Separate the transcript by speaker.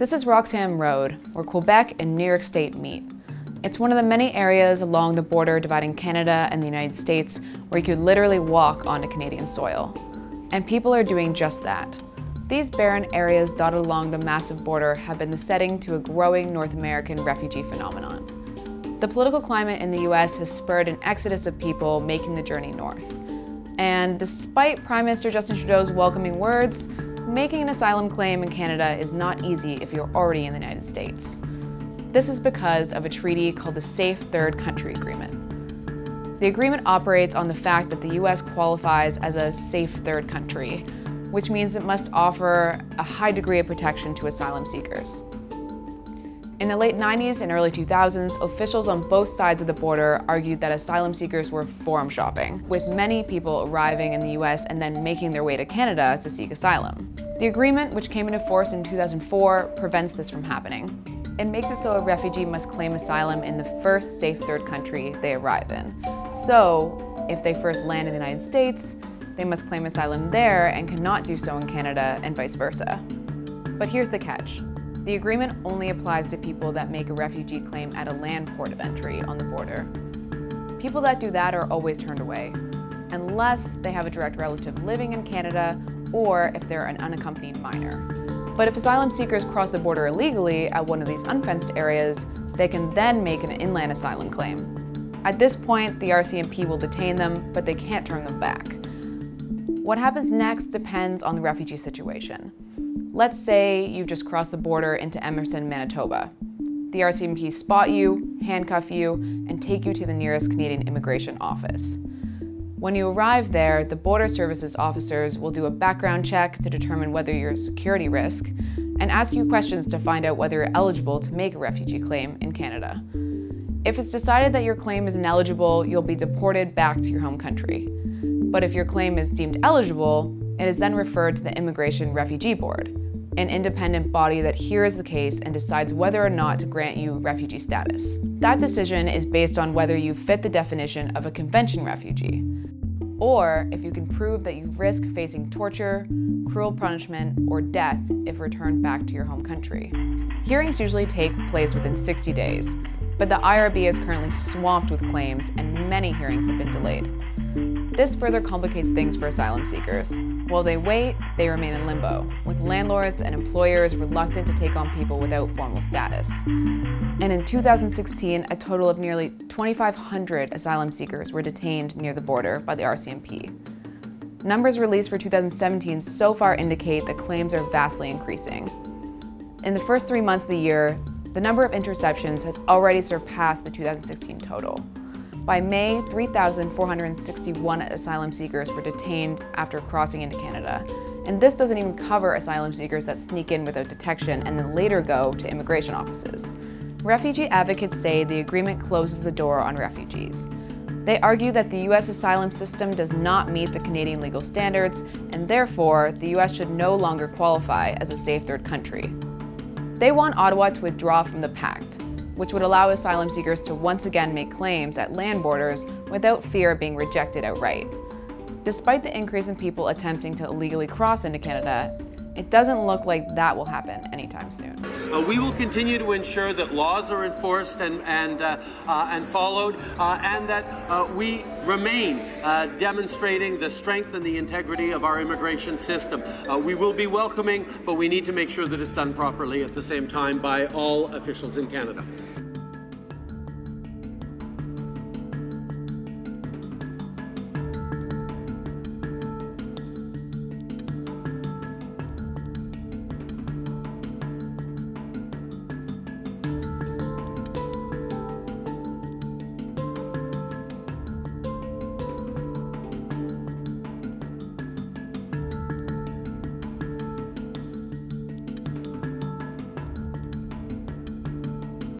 Speaker 1: This is Roxham Road, where Quebec and New York State meet. It's one of the many areas along the border dividing Canada and the United States where you could literally walk onto Canadian soil. And people are doing just that. These barren areas dotted along the massive border have been the setting to a growing North American refugee phenomenon. The political climate in the US has spurred an exodus of people making the journey north. And despite Prime Minister Justin Trudeau's welcoming words, making an asylum claim in Canada is not easy if you're already in the United States. This is because of a treaty called the Safe Third Country Agreement. The agreement operates on the fact that the US qualifies as a safe third country, which means it must offer a high degree of protection to asylum seekers. In the late 90s and early 2000s, officials on both sides of the border argued that asylum seekers were forum shopping, with many people arriving in the US and then making their way to Canada to seek asylum. The agreement, which came into force in 2004, prevents this from happening. It makes it so a refugee must claim asylum in the first safe third country they arrive in. So, if they first land in the United States, they must claim asylum there and cannot do so in Canada and vice versa. But here's the catch. The agreement only applies to people that make a refugee claim at a land port of entry on the border. People that do that are always turned away, unless they have a direct relative living in Canada or if they're an unaccompanied minor. But if asylum seekers cross the border illegally at one of these unfenced areas, they can then make an inland asylum claim. At this point, the RCMP will detain them, but they can't turn them back. What happens next depends on the refugee situation. Let's say you've just crossed the border into Emerson, Manitoba. The RCMP spot you, handcuff you, and take you to the nearest Canadian immigration office. When you arrive there, the Border Services officers will do a background check to determine whether you're a security risk and ask you questions to find out whether you're eligible to make a refugee claim in Canada. If it's decided that your claim is ineligible, you'll be deported back to your home country. But if your claim is deemed eligible, it is then referred to the Immigration Refugee Board, an independent body that hears the case and decides whether or not to grant you refugee status. That decision is based on whether you fit the definition of a convention refugee, or if you can prove that you risk facing torture, cruel punishment, or death if returned back to your home country. Hearings usually take place within 60 days, but the IRB is currently swamped with claims and many hearings have been delayed. This further complicates things for asylum seekers. While they wait, they remain in limbo, with landlords and employers reluctant to take on people without formal status. And in 2016, a total of nearly 2,500 asylum seekers were detained near the border by the RCMP. Numbers released for 2017 so far indicate that claims are vastly increasing. In the first three months of the year, the number of interceptions has already surpassed the 2016 total. By May, 3,461 asylum seekers were detained after crossing into Canada. And this doesn't even cover asylum seekers that sneak in without detection and then later go to immigration offices. Refugee advocates say the agreement closes the door on refugees. They argue that the U.S. asylum system does not meet the Canadian legal standards, and therefore, the U.S. should no longer qualify as a safe third country. They want Ottawa to withdraw from the pact, which would allow asylum seekers to once again make claims at land borders without fear of being rejected outright. Despite the increase in people attempting to illegally cross into Canada, it doesn't look like that will happen anytime soon.
Speaker 2: Uh, we will continue to ensure that laws are enforced and and uh, uh, and followed, uh, and that uh, we remain uh, demonstrating the strength and the integrity of our immigration system. we will be welcoming, but we need to make sure that it's done properly at the same time by all officials in Canada.